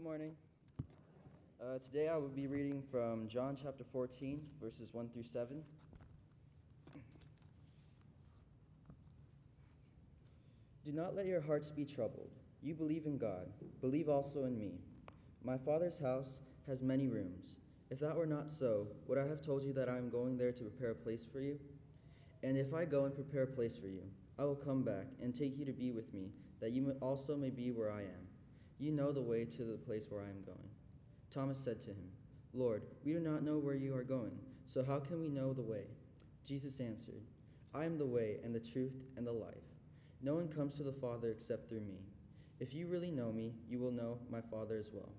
Good morning. Uh, today I will be reading from John chapter 14, verses 1 through 7. Do not let your hearts be troubled. You believe in God, believe also in me. My Father's house has many rooms. If that were not so, would I have told you that I am going there to prepare a place for you? And if I go and prepare a place for you, I will come back and take you to be with me, that you also may be where I am. You know the way to the place where I am going. Thomas said to him, Lord, we do not know where you are going, so how can we know the way? Jesus answered, I am the way and the truth and the life. No one comes to the Father except through me. If you really know me, you will know my Father as well.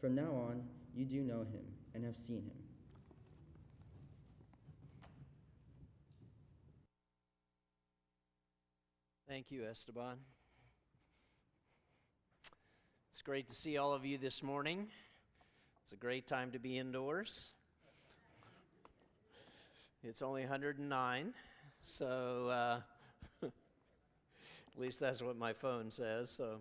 From now on, you do know him and have seen him. Thank you, Esteban. Great to see all of you this morning. It's a great time to be indoors. It's only 109, so uh, at least that's what my phone says. So,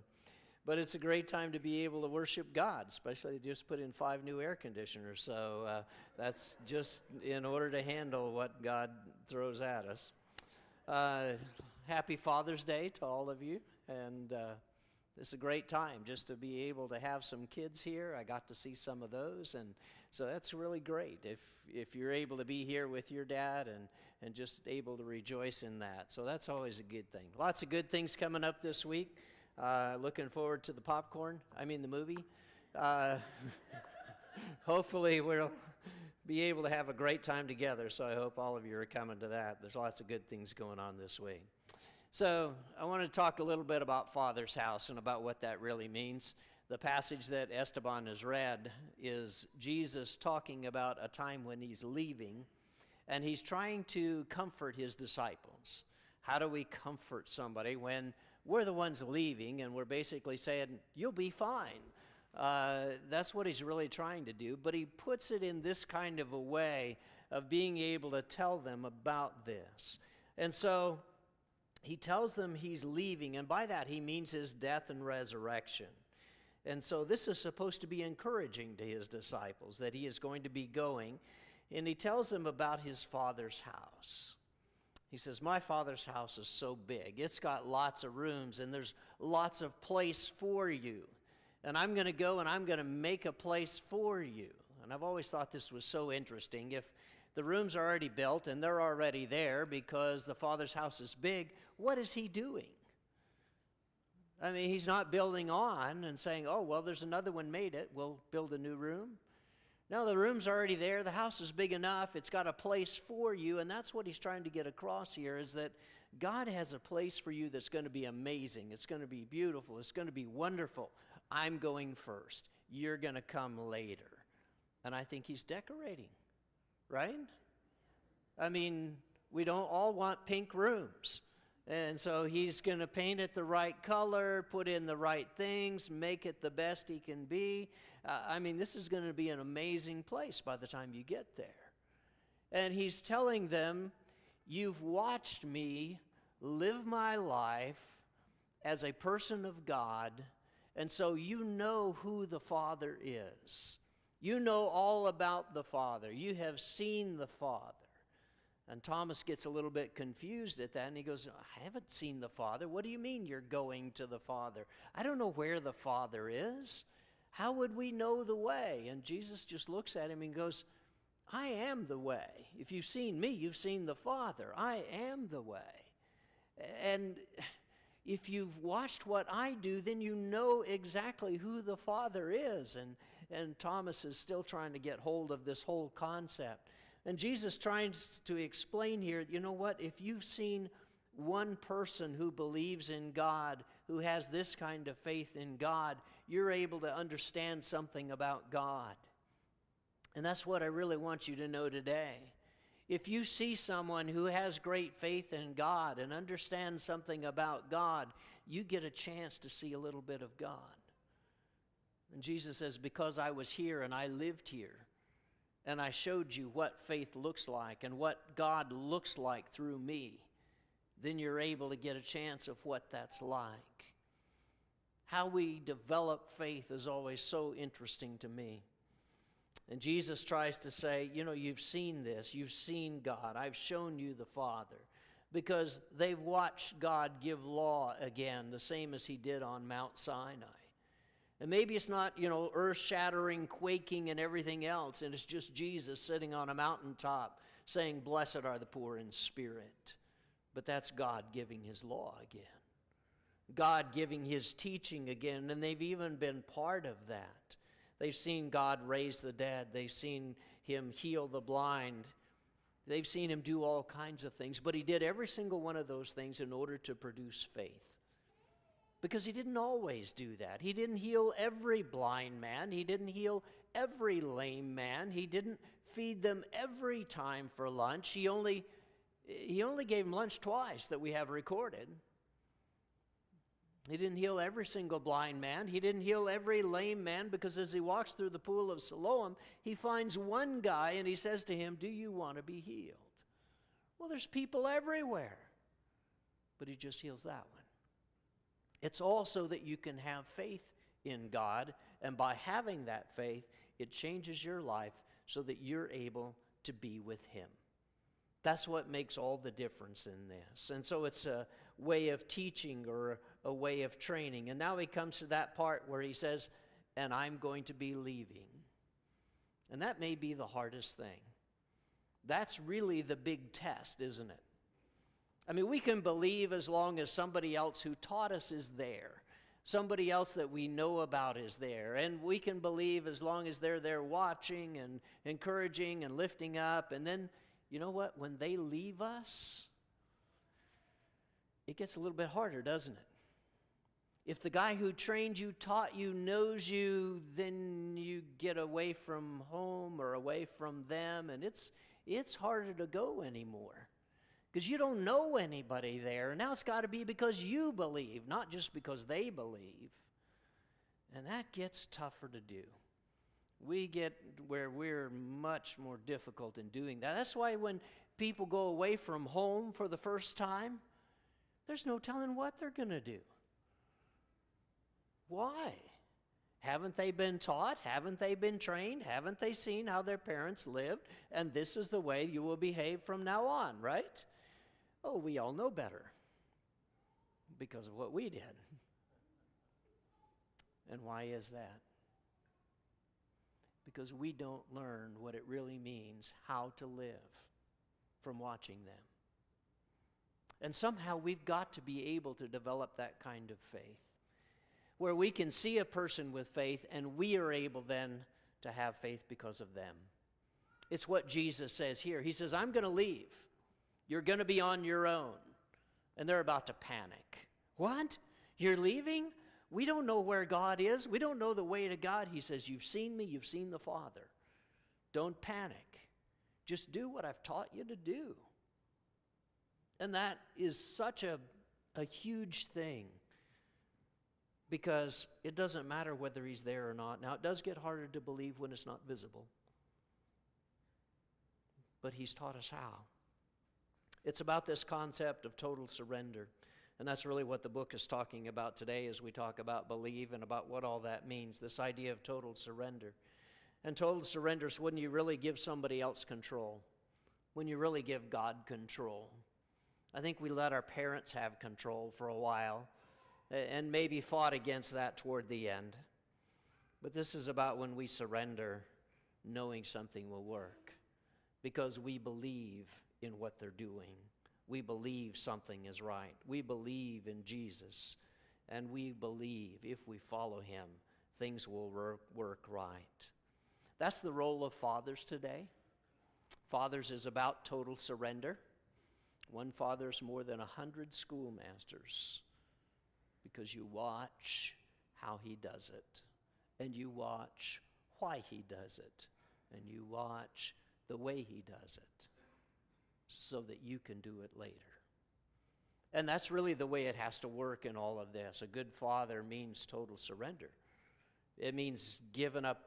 but it's a great time to be able to worship God, especially just put in five new air conditioners. So uh, that's just in order to handle what God throws at us. Uh, happy Father's Day to all of you. And uh, is a great time just to be able to have some kids here. I got to see some of those. And so that's really great if, if you're able to be here with your dad and, and just able to rejoice in that. So that's always a good thing. Lots of good things coming up this week. Uh, looking forward to the popcorn, I mean, the movie. Uh, hopefully, we'll be able to have a great time together. So I hope all of you are coming to that. There's lots of good things going on this week. So I want to talk a little bit about Father's house and about what that really means. The passage that Esteban has read is Jesus talking about a time when he's leaving and he's trying to comfort his disciples. How do we comfort somebody when we're the ones leaving and we're basically saying, You'll be fine? Uh, that's what he's really trying to do, but he puts it in this kind of a way of being able to tell them about this. And so he tells them he's leaving, and by that he means his death and resurrection. And so this is supposed to be encouraging to his disciples that he is going to be going. And he tells them about his father's house. He says, My father's house is so big. It's got lots of rooms, and there's lots of place for you and I'm going to go and I'm going to make a place for you. And I've always thought this was so interesting. If the rooms are already built and they're already there because the Father's house is big, what is he doing? I mean, he's not building on and saying, oh, well, there's another one made it. We'll build a new room. No, the room's already there. The house is big enough. It's got a place for you. And that's what he's trying to get across here is that God has a place for you that's going to be amazing. It's going to be beautiful. It's going to be wonderful. I'm going first. You're going to come later. And I think he's decorating, right? I mean, we don't all want pink rooms. And so he's going to paint it the right color, put in the right things, make it the best he can be. Uh, I mean, this is going to be an amazing place by the time you get there. And he's telling them, You've watched me live my life as a person of God, and so you know who the Father is. You know all about the Father. You have seen the Father. And Thomas gets a little bit confused at that and he goes, I haven't seen the Father. What do you mean you're going to the Father? I don't know where the Father is. How would we know the way? And Jesus just looks at him and goes, I am the way. If you've seen me, you've seen the Father. I am the way. And if you've watched what I do, then you know exactly who the Father is. And, and Thomas is still trying to get hold of this whole concept. And Jesus tries to explain here you know what? If you've seen one person who believes in God, who has this kind of faith in God, you're able to understand something about God. And that's what I really want you to know today. If you see someone who has great faith in God and understands something about God, you get a chance to see a little bit of God. And Jesus says, Because I was here and I lived here, and I showed you what faith looks like and what God looks like through me, then you're able to get a chance of what that's like. How we develop faith is always so interesting to me. And Jesus tries to say, You know, you've seen this, you've seen God, I've shown you the Father. Because they've watched God give law again, the same as He did on Mount Sinai. And maybe it's not, you know, earth shattering, quaking, and everything else, and it's just Jesus sitting on a mountaintop saying, Blessed are the poor in spirit. But that's God giving His law again. God giving His teaching again, and they've even been part of that. They've seen God raise the dead, they've seen Him heal the blind, they've seen Him do all kinds of things. But He did every single one of those things in order to produce faith. Because He didn't always do that. He didn't heal every blind man, He didn't heal every lame man, He didn't feed them every time for lunch. He only, he only gave them lunch twice that we have recorded. He didn't heal every single blind man. He didn't heal every lame man because as he walks through the pool of Siloam, he finds one guy and he says to him, Do you want to be healed? Well, there's people everywhere. But he just heals that one. It's also that you can have faith in God, and by having that faith, it changes your life so that you're able to be with Him. That's what makes all the difference in this. And so it's a way of teaching or a way of training. And now he comes to that part where he says, And I'm going to be leaving. And that may be the hardest thing. That's really the big test, isn't it? I mean, we can believe as long as somebody else who taught us is there, somebody else that we know about is there. And we can believe as long as they're there watching and encouraging and lifting up. And then, you know what? When they leave us, it gets a little bit harder, doesn't it? If the guy who trained you, taught you, knows you, then you get away from home or away from them, and it's, it's harder to go anymore because you don't know anybody there. And now it's got to be because you believe, not just because they believe. And that gets tougher to do. We get where we're much more difficult in doing that. That's why when people go away from home for the first time, there's no telling what they're going to do. Why? Haven't they been taught? Haven't they been trained? Haven't they seen how their parents lived? And this is the way you will behave from now on, right? Oh, we all know better because of what we did. And why is that? Because we don't learn what it really means how to live from watching them. And somehow we've got to be able to develop that kind of faith where we can see a person with faith and we are able then to have faith because of them. It's what Jesus says here. He says, I'm going to leave. You're going to be on your own. And they're about to panic. What? You're leaving? We don't know where God is. We don't know the way to God. He says, You've seen me, you've seen the Father. Don't panic. Just do what I've taught you to do. And that is such a, a huge thing because it doesn't matter whether he's there or not. Now, it does get harder to believe when it's not visible, but he's taught us how. It's about this concept of total surrender. And that's really what the book is talking about today as we talk about believe and about what all that means this idea of total surrender. And total surrender is when you really give somebody else control, when you really give God control. I think we let our parents have control for a while and maybe fought against that toward the end. But this is about when we surrender, knowing something will work because we believe in what they're doing. We believe something is right. We believe in Jesus. And we believe if we follow him, things will work, work right. That's the role of fathers today. Fathers is about total surrender. One father is more than a hundred schoolmasters because you watch how he does it, and you watch why he does it, and you watch the way he does it so that you can do it later. And that's really the way it has to work in all of this. A good father means total surrender. It means giving up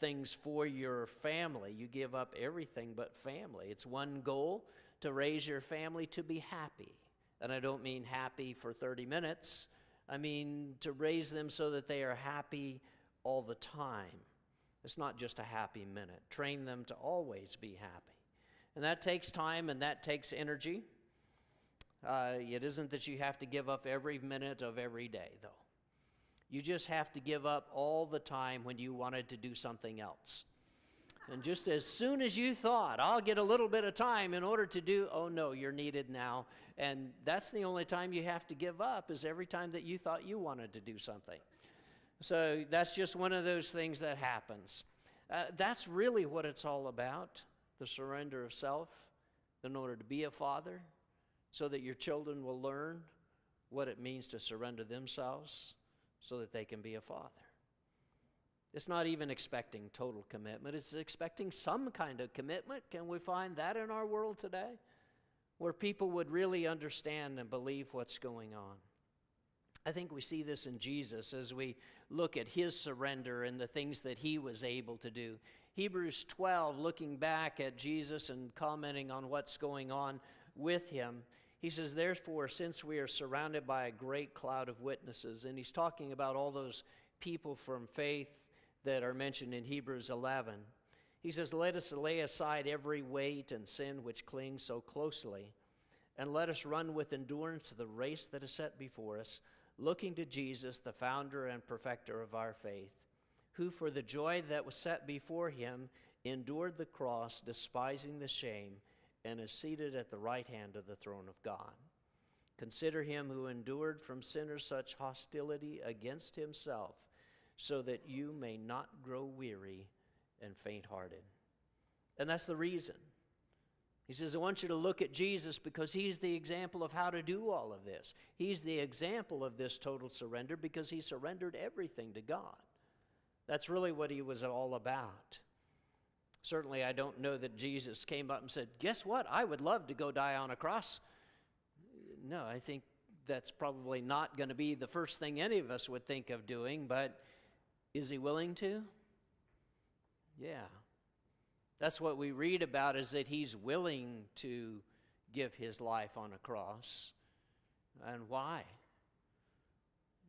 things for your family. You give up everything but family. It's one goal to raise your family to be happy. And I don't mean happy for 30 minutes, I mean, to raise them so that they are happy all the time. It's not just a happy minute. Train them to always be happy. And that takes time and that takes energy. Uh, it isn't that you have to give up every minute of every day, though. You just have to give up all the time when you wanted to do something else. And just as soon as you thought, I'll get a little bit of time in order to do, oh no, you're needed now. And that's the only time you have to give up, is every time that you thought you wanted to do something. So that's just one of those things that happens. Uh, that's really what it's all about the surrender of self in order to be a father, so that your children will learn what it means to surrender themselves so that they can be a father. It's not even expecting total commitment, it's expecting some kind of commitment. Can we find that in our world today? Where people would really understand and believe what's going on. I think we see this in Jesus as we look at his surrender and the things that he was able to do. Hebrews 12, looking back at Jesus and commenting on what's going on with him, he says, Therefore, since we are surrounded by a great cloud of witnesses, and he's talking about all those people from faith that are mentioned in Hebrews 11, he says, Let us lay aside every weight and sin which clings so closely, and let us run with endurance the race that is set before us looking to Jesus, the founder and perfecter of our faith, who for the joy that was set before him endured the cross, despising the shame, and is seated at the right hand of the throne of God. Consider him who endured from sinners such hostility against himself, so that you may not grow weary and faint hearted. And that's the reason he says, I want you to look at Jesus because he's the example of how to do all of this. He's the example of this total surrender because he surrendered everything to God. That's really what he was all about. Certainly, I don't know that Jesus came up and said, Guess what? I would love to go die on a cross. No, I think that's probably not going to be the first thing any of us would think of doing, but is he willing to? Yeah. That's what we read about is that he's willing to give his life on a cross. And why?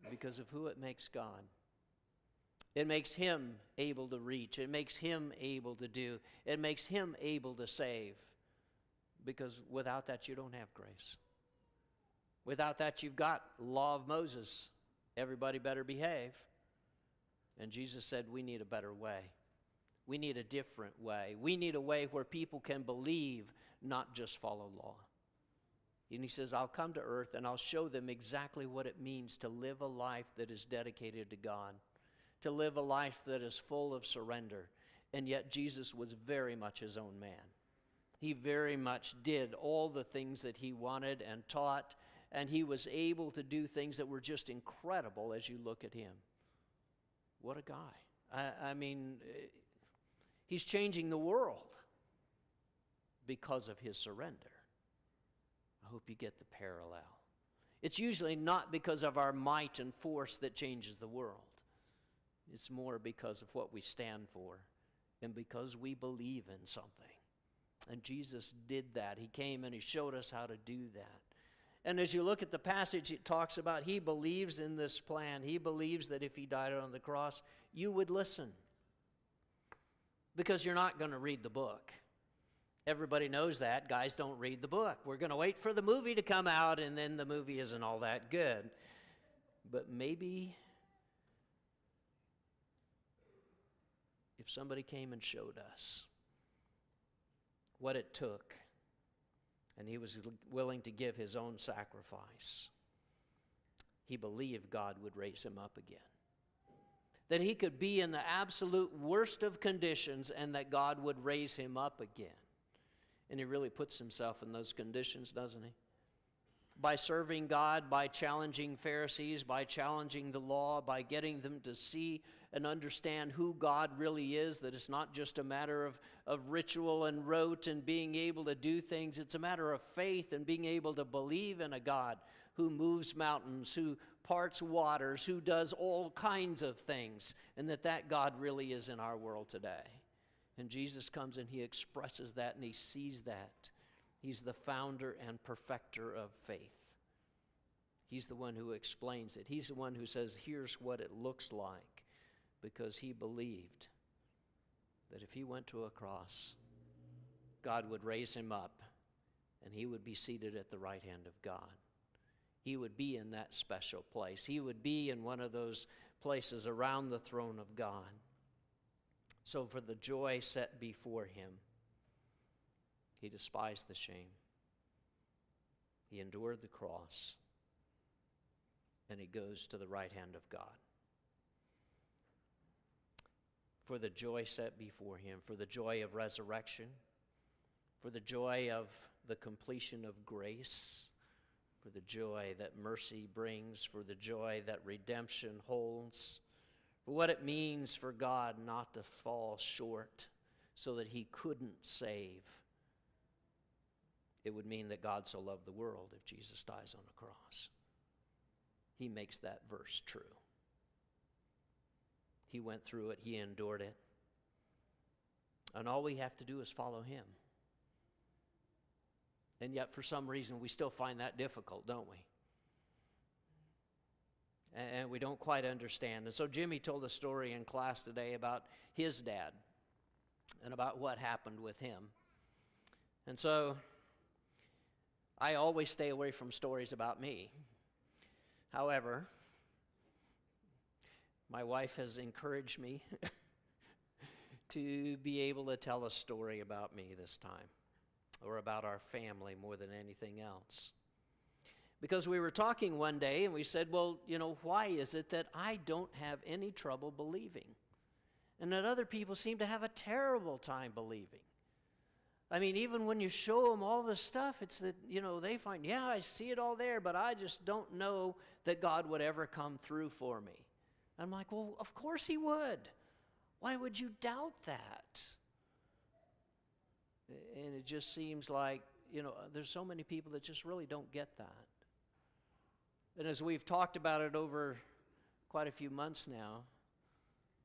Because of who it makes God. It makes him able to reach. It makes him able to do. It makes him able to save. Because without that, you don't have grace. Without that, you've got law of Moses. Everybody better behave. And Jesus said, we need a better way. We need a different way. We need a way where people can believe, not just follow law. And he says, I'll come to earth and I'll show them exactly what it means to live a life that is dedicated to God, to live a life that is full of surrender. And yet, Jesus was very much his own man. He very much did all the things that he wanted and taught, and he was able to do things that were just incredible as you look at him. What a guy. I, I mean, He's changing the world because of his surrender. I hope you get the parallel. It's usually not because of our might and force that changes the world. It's more because of what we stand for and because we believe in something. And Jesus did that. He came and He showed us how to do that. And as you look at the passage, it talks about He believes in this plan. He believes that if He died on the cross, you would listen because you're not going to read the book. Everybody knows that. Guys don't read the book. We're going to wait for the movie to come out, and then the movie isn't all that good. But maybe if somebody came and showed us what it took, and he was willing to give his own sacrifice, he believed God would raise him up again that he could be in the absolute worst of conditions and that God would raise him up again. And he really puts himself in those conditions, doesn't he? By serving God, by challenging Pharisees, by challenging the law, by getting them to see and understand who God really is, that it's not just a matter of, of ritual and rote and being able to do things, it's a matter of faith and being able to believe in a God who moves mountains, who parts waters, who does all kinds of things, and that that God really is in our world today. And Jesus comes and he expresses that and he sees that. He's the founder and perfecter of faith. He's the one who explains it. He's the one who says, here's what it looks like, because he believed that if he went to a cross, God would raise him up and he would be seated at the right hand of God. He would be in that special place. He would be in one of those places around the throne of God. So, for the joy set before him, he despised the shame. He endured the cross, and he goes to the right hand of God. For the joy set before him, for the joy of resurrection, for the joy of the completion of grace, for the joy that mercy brings, for the joy that redemption holds, for what it means for God not to fall short so that he couldn't save. It would mean that God so loved the world if Jesus dies on a cross. He makes that verse true. He went through it, he endured it. And all we have to do is follow him. And yet, for some reason, we still find that difficult, don't we? And we don't quite understand. And so, Jimmy told a story in class today about his dad and about what happened with him. And so, I always stay away from stories about me. However, my wife has encouraged me to be able to tell a story about me this time or about our family more than anything else. Because we were talking one day and we said, well, you know, why is it that I don't have any trouble believing? And that other people seem to have a terrible time believing. I mean, even when you show them all the stuff, it's that, you know, they find, yeah, I see it all there, but I just don't know that God would ever come through for me. I'm like, well, of course He would. Why would you doubt that? And it just seems like, you know, uh, there's so many people that just really don't get that. And as we've talked about it over quite a few months now,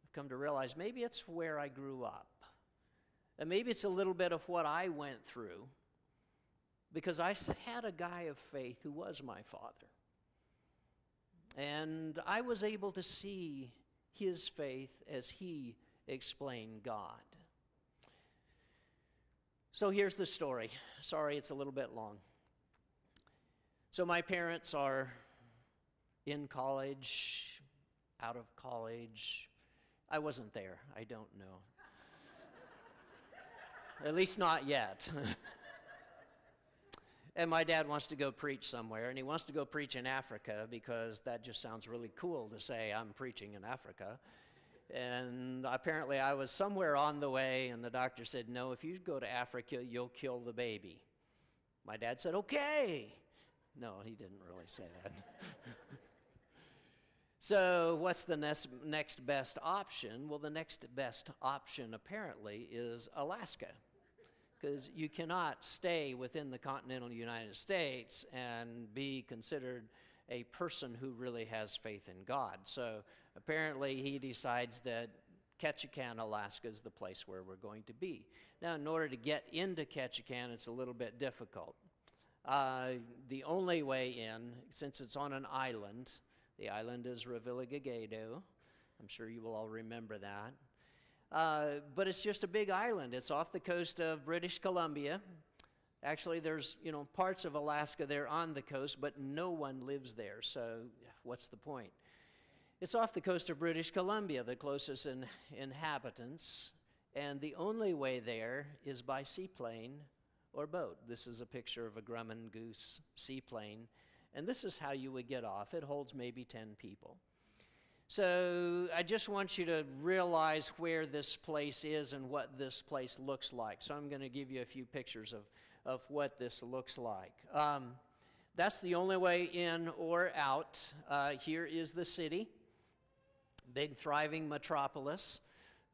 I've come to realize maybe it's where I grew up. And maybe it's a little bit of what I went through because I had a guy of faith who was my father. And I was able to see his faith as he explained God. So here's the story. Sorry, it's a little bit long. So, my parents are in college, out of college. I wasn't there. I don't know. At least not yet. and my dad wants to go preach somewhere, and he wants to go preach in Africa because that just sounds really cool to say, I'm preaching in Africa. And apparently, I was somewhere on the way, and the doctor said, No, if you go to Africa, you'll kill the baby. My dad said, Okay. No, he didn't really say that. so, what's the next, next best option? Well, the next best option apparently is Alaska. Because you cannot stay within the continental United States and be considered a person who really has faith in God. So, apparently he decides that Ketchikan, Alaska is the place where we're going to be. Now, in order to get into Ketchikan, it's a little bit difficult. Uh, the only way in, since it's on an island, the island is Revillagigedo. I'm sure you will all remember that. Uh, but it's just a big island. It's off the coast of British Columbia. Actually, there's you know parts of Alaska there on the coast, but no one lives there. So what's the point? It's off the coast of British Columbia, the closest in, inhabitants, and the only way there is by seaplane or boat. This is a picture of a Grumman Goose seaplane, and this is how you would get off. It holds maybe 10 people. So I just want you to realize where this place is and what this place looks like. So I'm going to give you a few pictures of, of what this looks like. Um, that's the only way in or out. Uh, here is the city big thriving metropolis.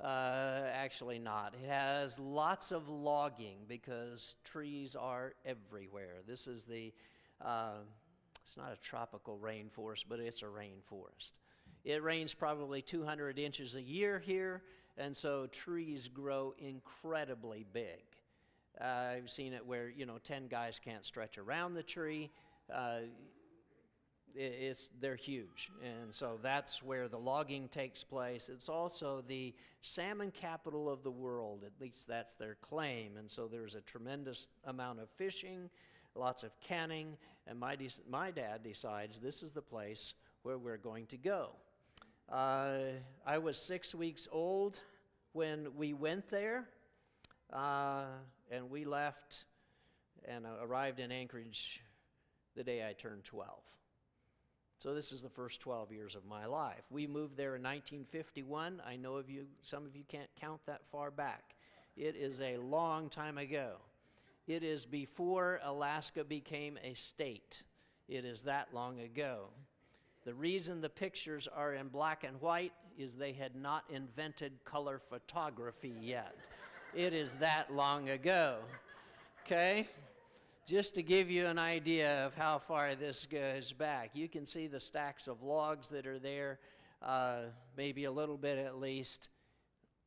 Uh, actually, not. It has lots of logging because trees are everywhere. This is the, uh, it's not a tropical rainforest, but it's a rainforest. It rains probably 200 inches a year here, and so trees grow incredibly big. Uh, I've seen it where, you know, 10 guys can't stretch around the tree. Uh, it's, they're huge. And so that's where the logging takes place. It's also the salmon capital of the world, at least that's their claim. And so there's a tremendous amount of fishing, lots of canning, and my, my dad decides this is the place where we're going to go. Uh, I was six weeks old when we went there, uh, and we left and uh, arrived in Anchorage the day I turned 12. So this is the first 12 years of my life. We moved there in 1951. I know of you, some of you can't count that far back. It is a long time ago. It is before Alaska became a state. It is that long ago. The reason the pictures are in black and white is they had not invented color photography yet. it is that long ago. Okay? Just to give you an idea of how far this goes back, you can see the stacks of logs that are there, uh, maybe a little bit at least.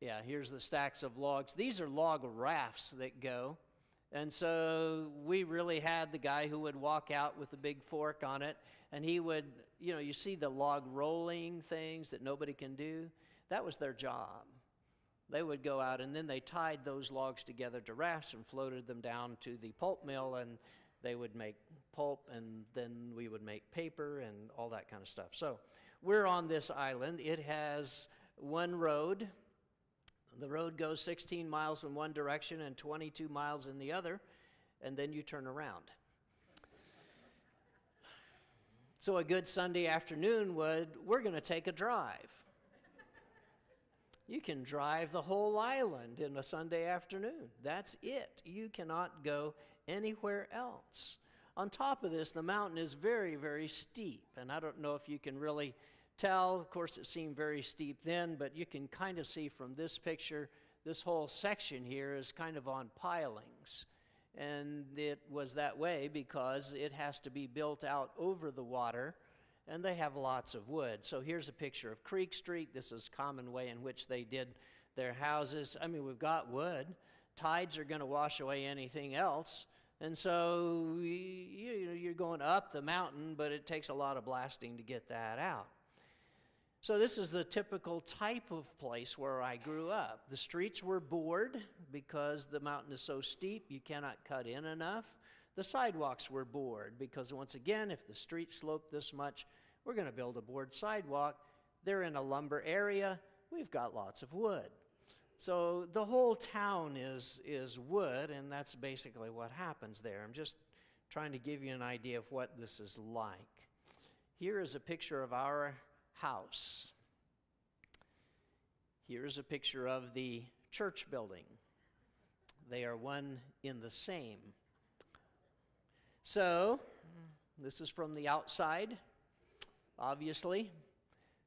Yeah, here's the stacks of logs. These are log rafts that go. And so we really had the guy who would walk out with a big fork on it, and he would, you know, you see the log rolling things that nobody can do. That was their job. They would go out and then they tied those logs together to rafts and floated them down to the pulp mill, and they would make pulp, and then we would make paper and all that kind of stuff. So we're on this island. It has one road. The road goes 16 miles in one direction and 22 miles in the other, and then you turn around. So a good Sunday afternoon would, we're going to take a drive. You can drive the whole island in a Sunday afternoon. That's it. You cannot go anywhere else. On top of this, the mountain is very, very steep, and I don't know if you can really tell. Of course, it seemed very steep then, but you can kind of see from this picture, this whole section here is kind of on pilings. And it was that way because it has to be built out over the water and they have lots of wood. So here's a picture of Creek Street. This is common way in which they did their houses. I mean, we've got wood. Tides are going to wash away anything else. And so you, you're going up the mountain, but it takes a lot of blasting to get that out. So, this is the typical type of place where I grew up. The streets were bored because the mountain is so steep, you cannot cut in enough. The sidewalks were bored because, once again, if the street sloped this much, we're going to build a board sidewalk. They're in a lumber area, we've got lots of wood. So, the whole town is, is wood, and that's basically what happens there. I'm just trying to give you an idea of what this is like. Here is a picture of our house. Here's a picture of the church building. They are one in the same. So, this is from the outside, obviously.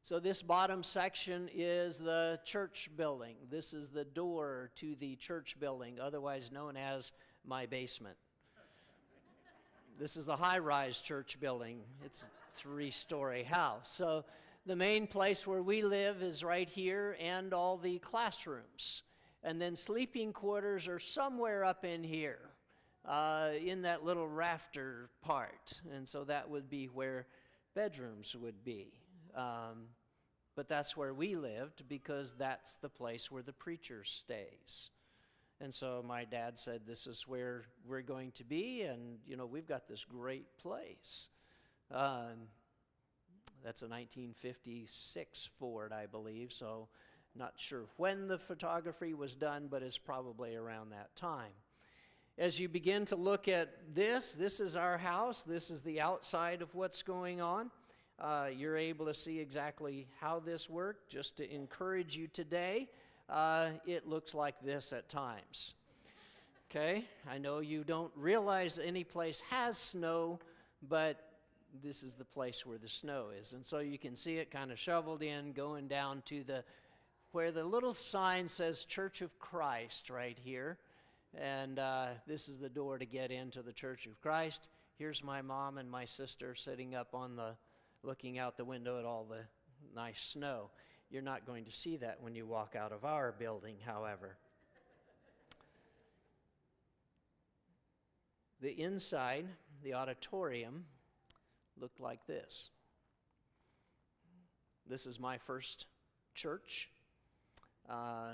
So, this bottom section is the church building. This is the door to the church building, otherwise known as my basement. This is the high rise church building. It's a three story house. So, the main place where we live is right here, and all the classrooms. And then sleeping quarters are somewhere up in here, uh, in that little rafter part. And so that would be where bedrooms would be. Um, but that's where we lived because that's the place where the preacher stays. And so my dad said, This is where we're going to be, and you know, we've got this great place. Um, that's a 1956 Ford, I believe, so not sure when the photography was done, but it's probably around that time. As you begin to look at this, this is our house, this is the outside of what's going on. Uh, you're able to see exactly how this worked. Just to encourage you today, uh, it looks like this at times. Okay? I know you don't realize any place has snow, but this is the place where the snow is. And so you can see it kind of shoveled in, going down to the where the little sign says Church of Christ right here. And uh, this is the door to get into the Church of Christ. Here's my mom and my sister sitting up on the, looking out the window at all the nice snow. You're not going to see that when you walk out of our building, however. The inside, the auditorium, looked like this. This is my first church. Uh,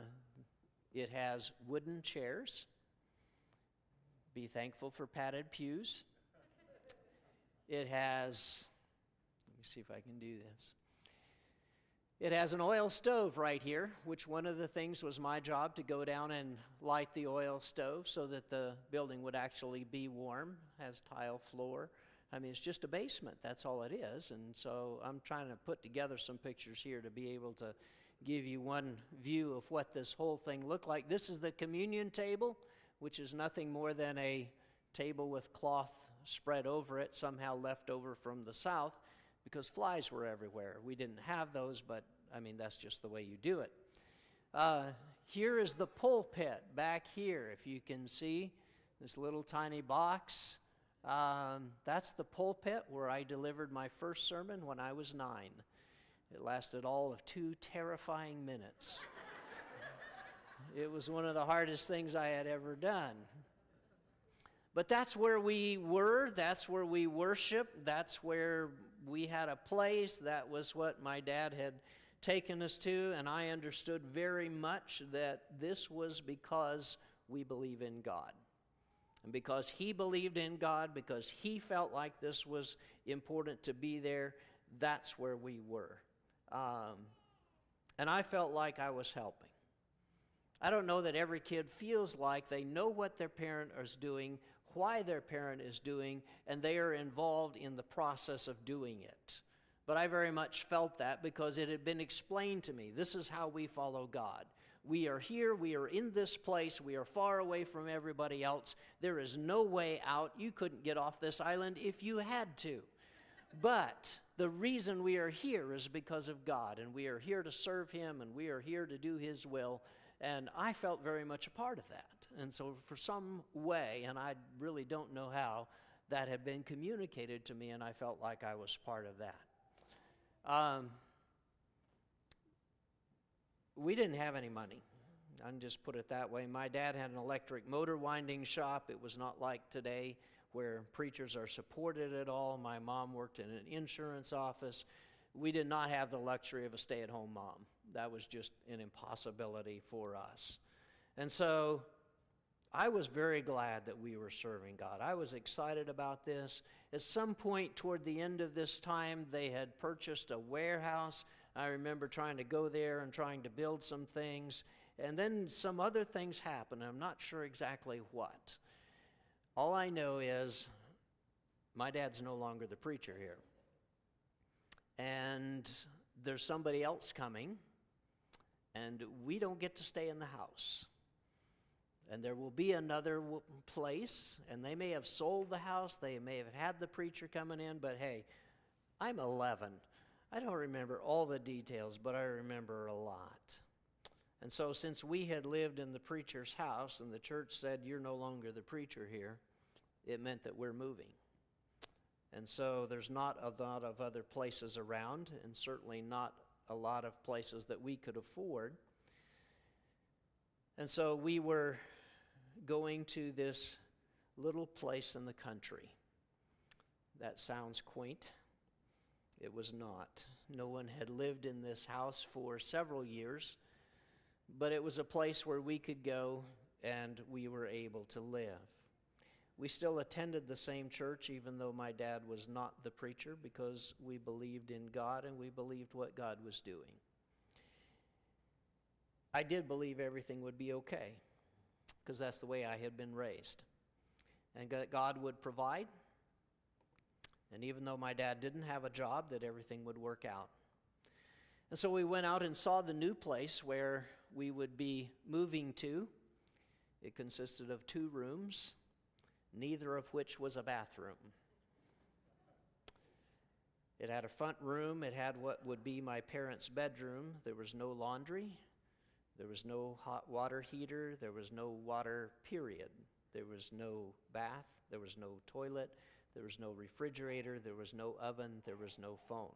it has wooden chairs. Be thankful for padded pews. It has, let me see if I can do this. It has an oil stove right here, which one of the things was my job to go down and light the oil stove so that the building would actually be warm. Has tile floor. I mean, it's just a basement. That's all it is. And so I'm trying to put together some pictures here to be able to give you one view of what this whole thing looked like. This is the communion table, which is nothing more than a table with cloth spread over it, somehow left over from the south because flies were everywhere. We didn't have those, but I mean, that's just the way you do it. Uh, here is the pulpit back here, if you can see this little tiny box. Um, that's the pulpit where I delivered my first sermon when I was nine. It lasted all of two terrifying minutes. it was one of the hardest things I had ever done. But that's where we were, that's where we worshiped, that's where we had a place. That was what my dad had taken us to, and I understood very much that this was because we believe in God. And because he believed in God, because he felt like this was important to be there, that's where we were. Um, and I felt like I was helping. I don't know that every kid feels like they know what their parent is doing, why their parent is doing, and they are involved in the process of doing it. But I very much felt that because it had been explained to me. This is how we follow God. We are here, we are in this place, we are far away from everybody else. There is no way out. You couldn't get off this island if you had to. But the reason we are here is because of God, and we are here to serve Him, and we are here to do His will. And I felt very much a part of that. And so, for some way, and I really don't know how, that had been communicated to me, and I felt like I was part of that. Um, we didn't have any money. I can just put it that way. My dad had an electric motor winding shop. It was not like today where preachers are supported at all. My mom worked in an insurance office. We did not have the luxury of a stay at home mom. That was just an impossibility for us. And so I was very glad that we were serving God. I was excited about this. At some point toward the end of this time, they had purchased a warehouse. I remember trying to go there and trying to build some things. And then some other things happened. I'm not sure exactly what. All I know is my dad's no longer the preacher here. And there's somebody else coming, and we don't get to stay in the house. And there will be another place, and they may have sold the house, they may have had the preacher coming in, but hey, I'm 11. I don't remember all the details, but I remember a lot. And so, since we had lived in the preacher's house and the church said, You're no longer the preacher here, it meant that we're moving. And so there's not a lot of other places around, and certainly not a lot of places that we could afford. And so we were going to this little place in the country. That sounds quaint. It was not. No one had lived in this house for several years, but it was a place where we could go and we were able to live. We still attended the same church, even though my dad was not the preacher, because we believed in God and we believed what God was doing. I did believe everything would be okay, because that's the way I had been raised. And God would provide, and even though my dad didn't have a job, that everything would work out. And so we went out and saw the new place where we would be moving to. It consisted of two rooms neither of which was a bathroom. It had a front room, it had what would be my parents' bedroom. There was no laundry, there was no hot water heater, there was no water, period. There was no bath, there was no toilet, there was no refrigerator, there was no oven, there was no phone.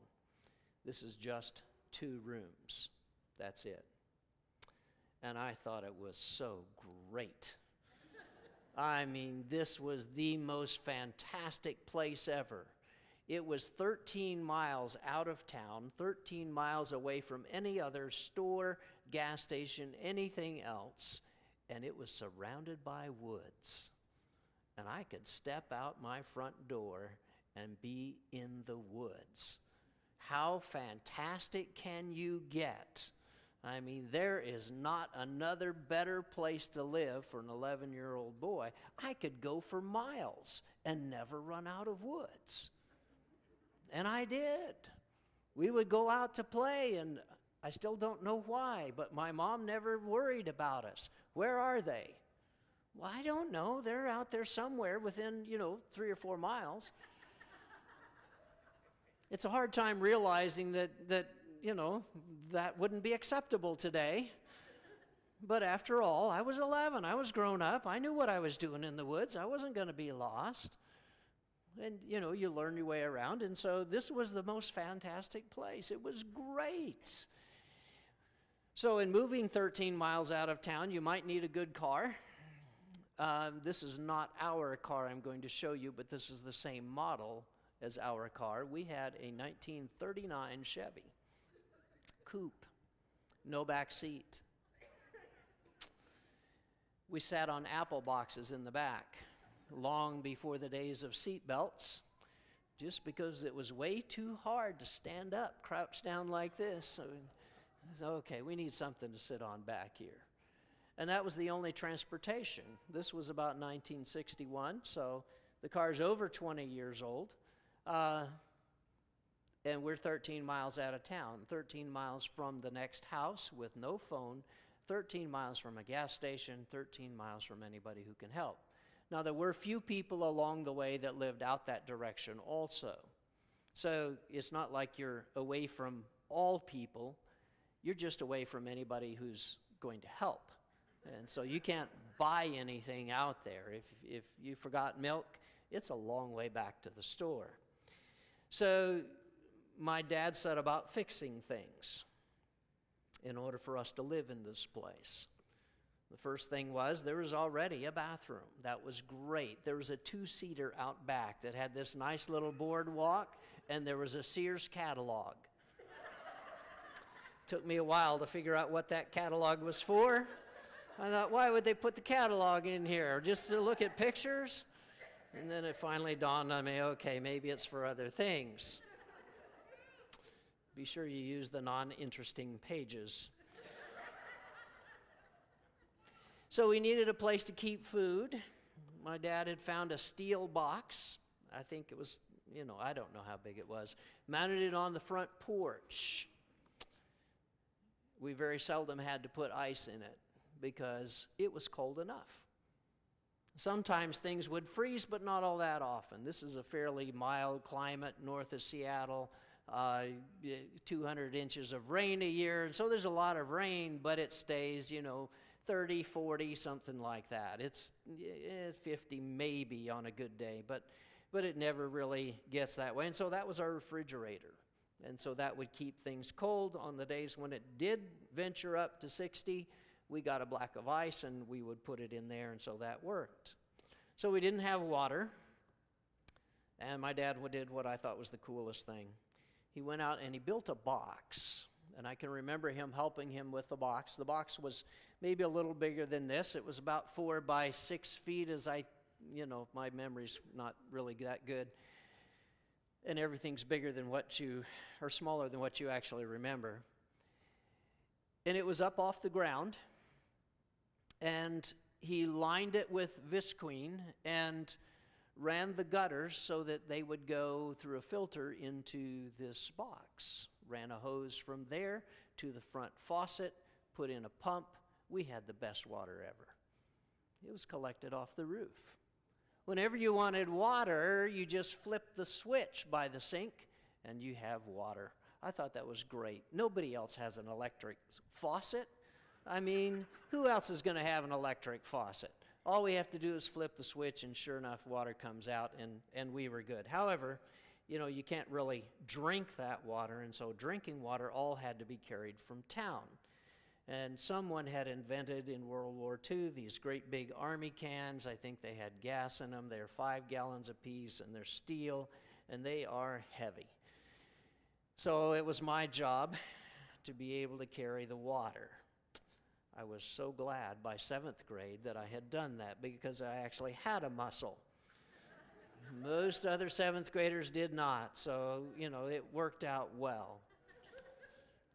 This is just two rooms. That's it. And I thought it was so great. I mean, this was the most fantastic place ever. It was 13 miles out of town, 13 miles away from any other store, gas station, anything else, and it was surrounded by woods. And I could step out my front door and be in the woods. How fantastic can you get? I mean, there is not another better place to live for an 11 year old boy. I could go for miles and never run out of woods. And I did. We would go out to play, and I still don't know why, but my mom never worried about us. Where are they? Well, I don't know. They're out there somewhere within, you know, three or four miles. it's a hard time realizing that, that you know, that wouldn't be acceptable today. But after all, I was 11. I was grown up. I knew what I was doing in the woods. I wasn't going to be lost. And, you know, you learn your way around. And so this was the most fantastic place. It was great. So, in moving 13 miles out of town, you might need a good car. Um, this is not our car I'm going to show you, but this is the same model as our car. We had a 1939 Chevy coupe, no back seat. We sat on apple boxes in the back long before the days of seat belts, just because it was way too hard to stand up, crouch down like this. So, okay, we need something to sit on back here. And that was the only transportation. This was about 1961, so the car's over 20 years old. Uh, and we're 13 miles out of town, 13 miles from the next house with no phone, 13 miles from a gas station, 13 miles from anybody who can help. Now, there were few people along the way that lived out that direction also. So it's not like you're away from all people, you're just away from anybody who's going to help. And so you can't buy anything out there. If, if you forgot milk, it's a long way back to the store. So my dad set about fixing things in order for us to live in this place. The first thing was there was already a bathroom. That was great. There was a two seater out back that had this nice little boardwalk, and there was a Sears catalog. Took me a while to figure out what that catalog was for. I thought, why would they put the catalog in here? Just to look at pictures? And then it finally dawned on me okay, maybe it's for other things. Be sure you use the non interesting pages. so we needed a place to keep food. My dad had found a steel box. I think it was, you know, I don't know how big it was. Mounted it on the front porch. We very seldom had to put ice in it because it was cold enough. Sometimes things would freeze, but not all that often. This is a fairly mild climate north of Seattle uh, 200 inches of rain a year. And so there's a lot of rain, but it stays, you know, 30, 40, something like that. It's eh, 50 maybe on a good day, but, but it never really gets that way. And so that was our refrigerator. And so that would keep things cold on the days when it did venture up to 60. We got a block of ice and we would put it in there, and so that worked. So we didn't have water. And my dad did what I thought was the coolest thing he went out and he built a box. And I can remember him helping him with the box. The box was maybe a little bigger than this. It was about four by six feet, as I, you know, my memory's not really that good. And everything's bigger than what you, or smaller than what you actually remember. And it was up off the ground. And he lined it with visqueen and ran the gutters so that they would go through a filter into this box. Ran a hose from there to the front faucet, put in a pump. We had the best water ever. It was collected off the roof. Whenever you wanted water, you just flip the switch by the sink and you have water. I thought that was great. Nobody else has an electric faucet. I mean, who else is going to have an electric faucet? All we have to do is flip the switch, and sure enough, water comes out, and, and we were good. However, you know, you can't really drink that water, and so drinking water all had to be carried from town. And someone had invented in World War II these great big army cans. I think they had gas in them. They're five gallons apiece, and they're steel. and they are heavy. So it was my job to be able to carry the water. I was so glad by seventh grade that I had done that because I actually had a muscle. Most other seventh graders did not, so, you know, it worked out well.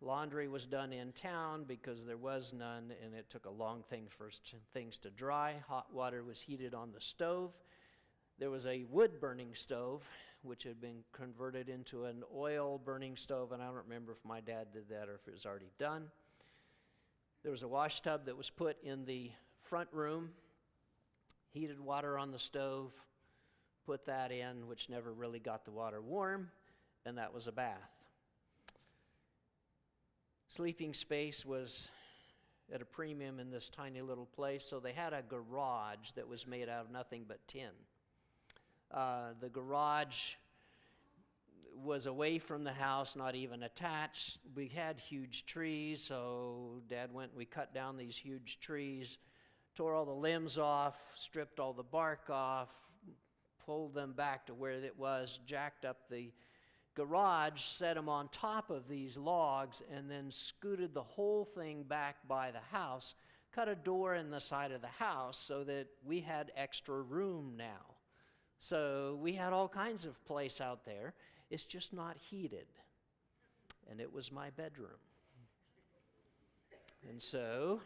Laundry was done in town because there was none, and it took a long thing for things to dry. Hot water was heated on the stove. There was a wood burning stove, which had been converted into an oil burning stove, and I don't remember if my dad did that or if it was already done. There was a wash tub that was put in the front room, heated water on the stove, put that in, which never really got the water warm, and that was a bath. Sleeping space was at a premium in this tiny little place, so they had a garage that was made out of nothing but tin. Uh, the garage was away from the house, not even attached. We had huge trees, so Dad went we cut down these huge trees, tore all the limbs off, stripped all the bark off, pulled them back to where it was, jacked up the garage, set them on top of these logs, and then scooted the whole thing back by the house, cut a door in the side of the house so that we had extra room now. So we had all kinds of place out there. It's just not heated. And it was my bedroom. And so,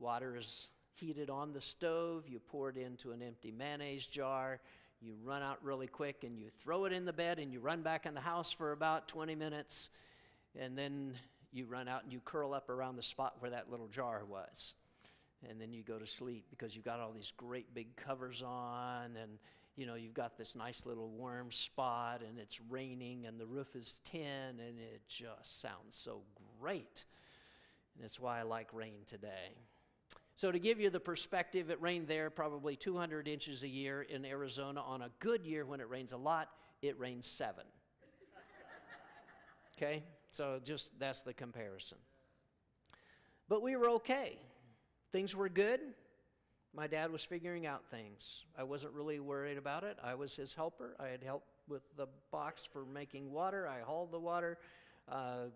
water is heated on the stove. You pour it into an empty mayonnaise jar you run out really quick and you throw it in the bed and you run back in the house for about 20 minutes and then you run out and you curl up around the spot where that little jar was and then you go to sleep because you've got all these great big covers on and you know you've got this nice little warm spot and it's raining and the roof is tin and it just sounds so great and that's why i like rain today so, to give you the perspective, it rained there probably 200 inches a year in Arizona. On a good year, when it rains a lot, it rains seven. okay? So, just that's the comparison. But we were okay. Things were good. My dad was figuring out things. I wasn't really worried about it. I was his helper. I had helped with the box for making water. I hauled the water. Uh,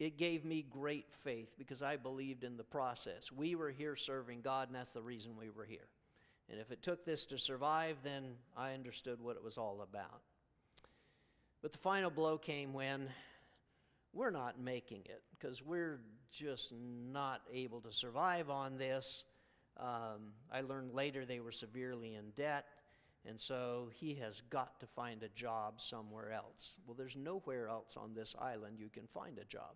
it gave me great faith because I believed in the process. We were here serving God, and that's the reason we were here. And if it took this to survive, then I understood what it was all about. But the final blow came when we're not making it because we're just not able to survive on this. Um, I learned later they were severely in debt. And so he has got to find a job somewhere else. Well, there's nowhere else on this island you can find a job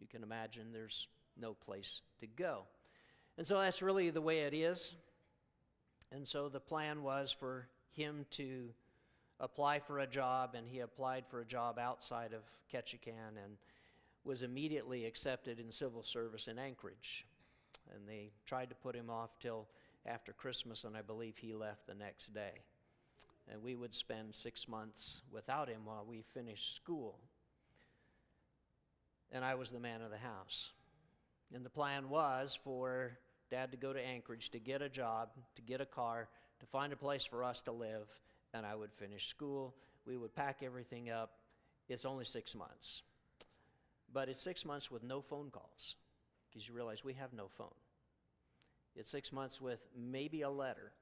you can imagine there's no place to go. And so that's really the way it is. And so the plan was for him to apply for a job, and he applied for a job outside of Ketchikan and was immediately accepted in civil service in Anchorage. And they tried to put him off till after Christmas, and I believe he left the next day. And we would spend six months without him while we finished school and I was the man of the house. And the plan was for dad to go to Anchorage to get a job, to get a car, to find a place for us to live, and I would finish school. We would pack everything up. It's only six months. But it's six months with no phone calls, because you realize we have no phone. It's six months with maybe a letter.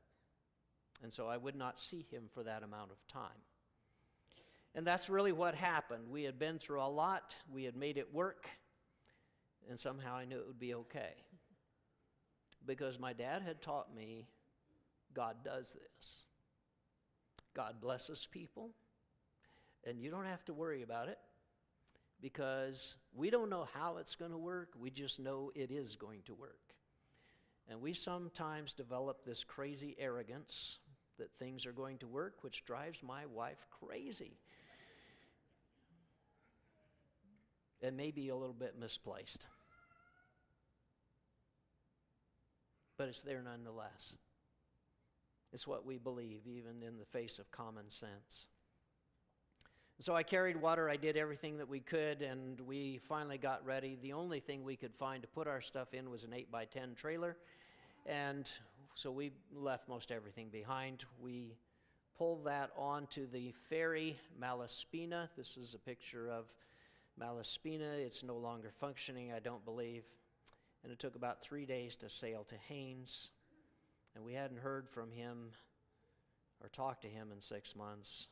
And so I would not see him for that amount of time. And that's really what happened. We had been through a lot, we had made it work, and somehow I knew it would be okay. Because my dad had taught me God does this. God blesses people, and you don't have to worry about it because we don't know how it's going to work, we just know it is going to work. And we sometimes develop this crazy arrogance that things are going to work, which drives my wife crazy. and maybe a little bit misplaced. But it's there nonetheless. It's what we believe, even in the face of common sense. So I carried water, I did everything that we could, and we finally got ready. The only thing we could find to put our stuff in was an 8 by 10 trailer, and so we left most everything behind. We pulled that onto the ferry Malaspina. This is a picture of Malaspina. It's no longer functioning, I don't believe. And it took about three days to sail to Haines. And we hadn't heard from him or talked to him in six months.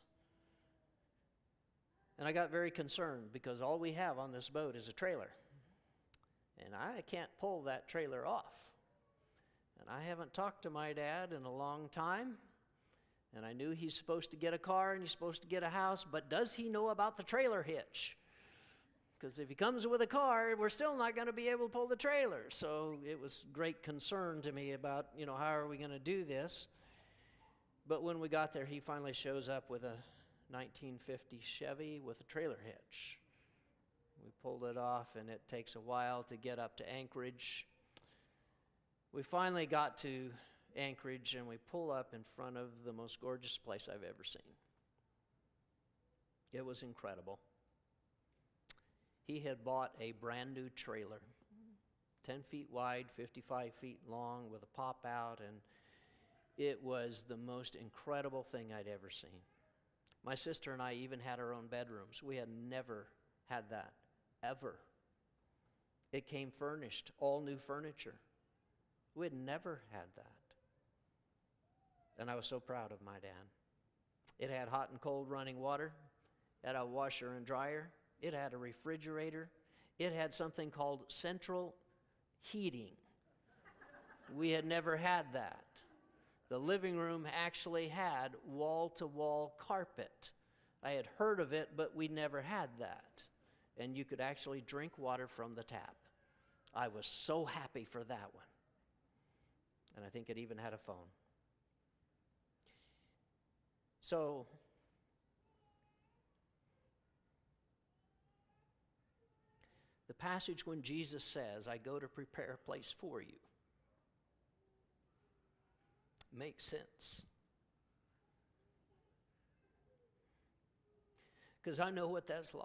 And I got very concerned because all we have on this boat is a trailer. And I can't pull that trailer off. And I haven't talked to my dad in a long time. And I knew he's supposed to get a car and he's supposed to get a house, but does he know about the trailer hitch? Because if he comes with a car, we're still not going to be able to pull the trailer. So it was great concern to me about, you know, how are we going to do this? But when we got there, he finally shows up with a 1950 Chevy with a trailer hitch. We pulled it off, and it takes a while to get up to Anchorage. We finally got to Anchorage and we pull up in front of the most gorgeous place I've ever seen. It was incredible. He had bought a brand new trailer, 10 feet wide, 55 feet long, with a pop out, and it was the most incredible thing I'd ever seen. My sister and I even had our own bedrooms. We had never had that, ever. It came furnished, all new furniture. We had never had that. And I was so proud of my dad. It had hot and cold running water, it had a washer and dryer, it had a refrigerator, it had something called central heating. we had never had that. The living room actually had wall to wall carpet. I had heard of it, but we never had that. And you could actually drink water from the tap. I was so happy for that one. And I think it even had a phone. So, the passage when Jesus says, I go to prepare a place for you, makes sense. Because I know what that's like.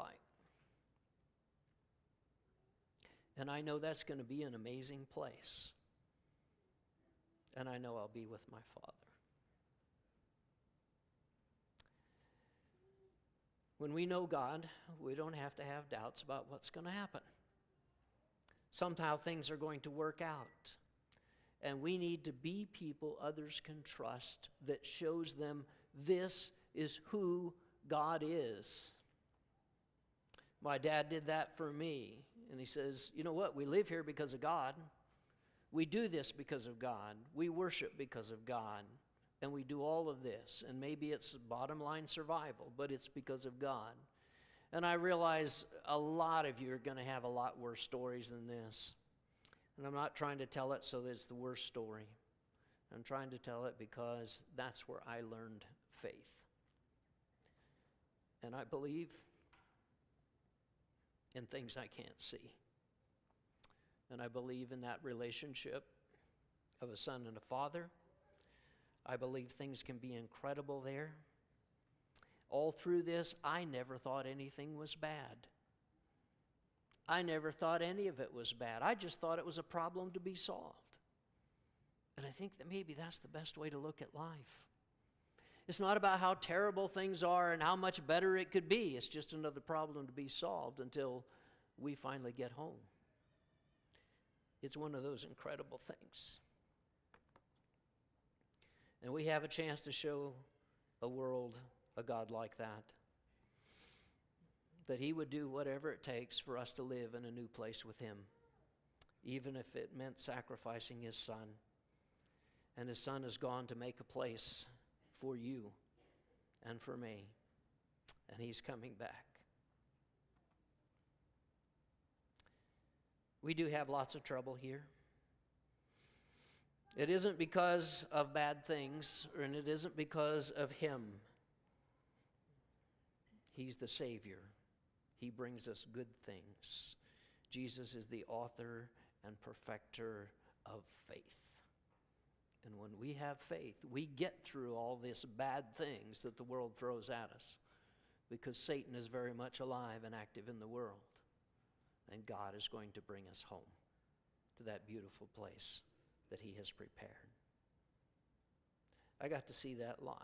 And I know that's going to be an amazing place. And I know I'll be with my Father. When we know God, we don't have to have doubts about what's going to happen. Somehow things are going to work out. And we need to be people others can trust that shows them this is who God is. My dad did that for me. And he says, You know what? We live here because of God. We do this because of God. We worship because of God and we do all of this, and maybe it's bottom line survival, but it's because of God. And I realize a lot of you are going to have a lot worse stories than this. And I'm not trying to tell it so that it's the worst story. I'm trying to tell it because that's where I learned faith. And I believe in things I can't see. And I believe in that relationship of a son and a father I believe things can be incredible there. All through this, I never thought anything was bad. I never thought any of it was bad. I just thought it was a problem to be solved. And I think that maybe that's the best way to look at life. It's not about how terrible things are and how much better it could be. It's just another problem to be solved until we finally get home. It's one of those incredible things. And we have a chance to show a world a God like that. That He would do whatever it takes for us to live in a new place with Him, even if it meant sacrificing His Son. And His Son has gone to make a place for you and for me. And He's coming back. We do have lots of trouble here. It isn't because of bad things, and it isn't because of Him. He's the Savior, He brings us good things. Jesus is the author and perfecter of faith. And when we have faith, we get through all these bad things that the world throws at us because Satan is very much alive and active in the world. And God is going to bring us home to that beautiful place that He has prepared. I got to see that live.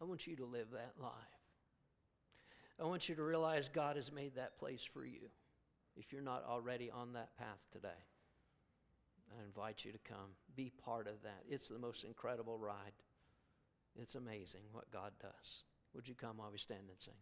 I want you to live that life. I want you to realize God has made that place for you if you're not already on that path today. I invite you to come. Be part of that. It's the most incredible ride. It's amazing what God does. Would you come while we stand and sing?